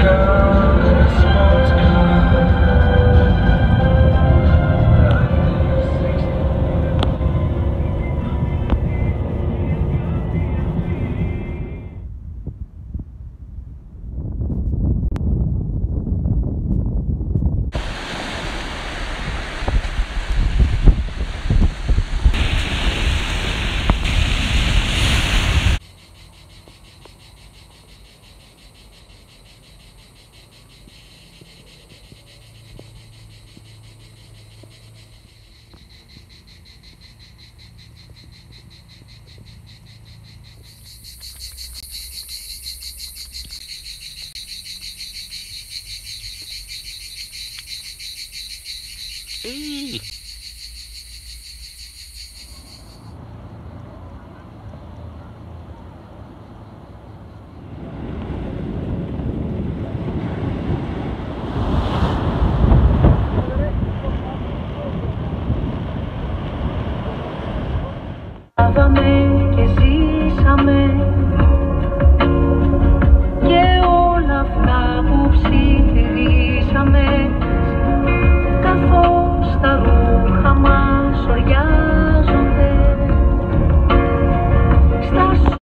girl. Ih! Novamente